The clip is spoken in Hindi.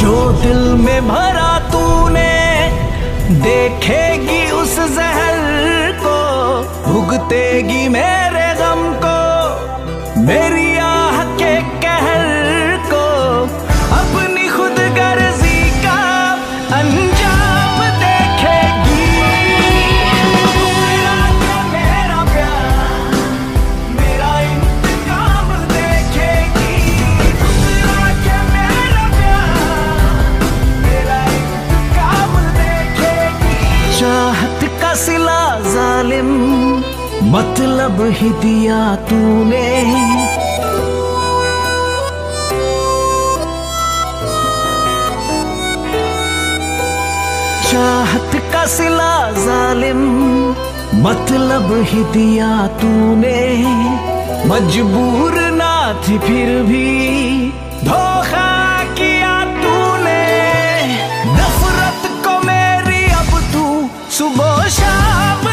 दिल में भरा तूने देखेगी उस जहर को भुगतेगी मेरे गम को मेरी जालिम मतलब ही दिया तूने। चाहत का सिला जालिम मतलब ही दिया तूने। मजबूर ना थी फिर भी धोखा किया तूने। नफरत को मेरी अब तू सुबह शाम